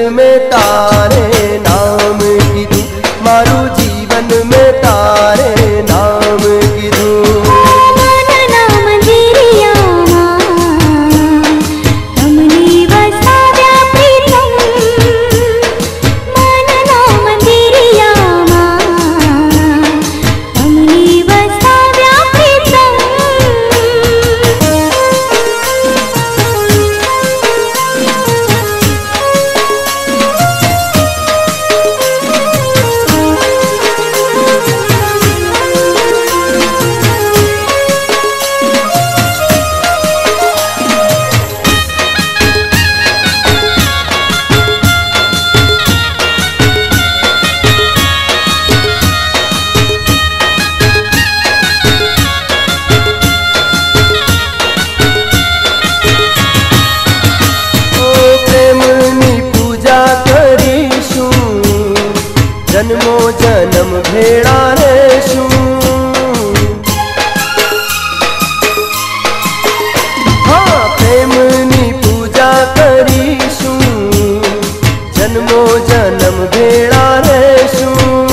में ता जन्मो जन्म भेड़ा रेशु। हाँ प्रेमनी पूजा करीशु। जन्मो जन्म भेड़ा रेशू। हाँ,